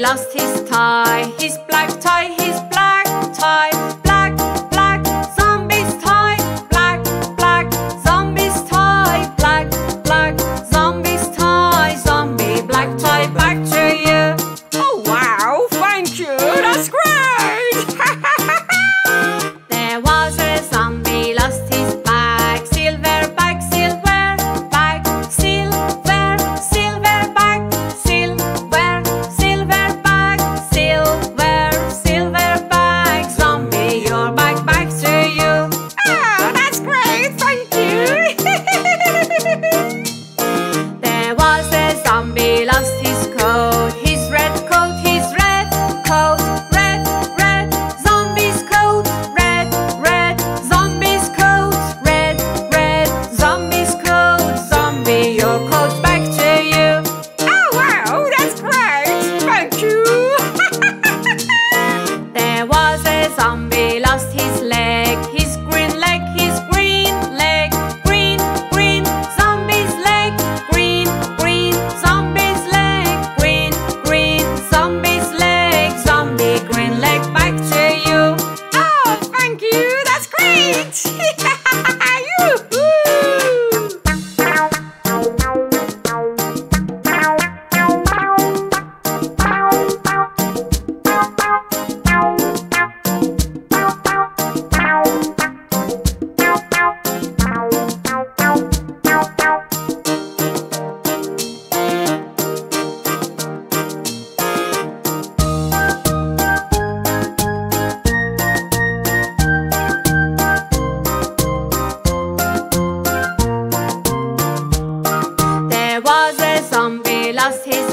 lost his tie, his black tie, his black tie. was a zombie, lost his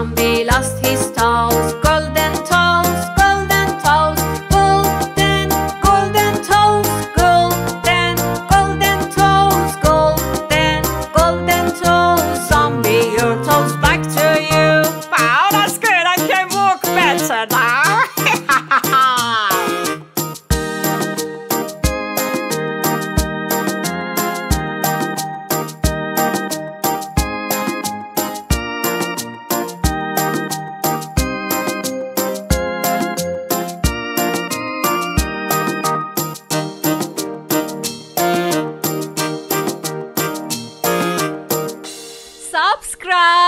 Bambi lost his toes. Sandra!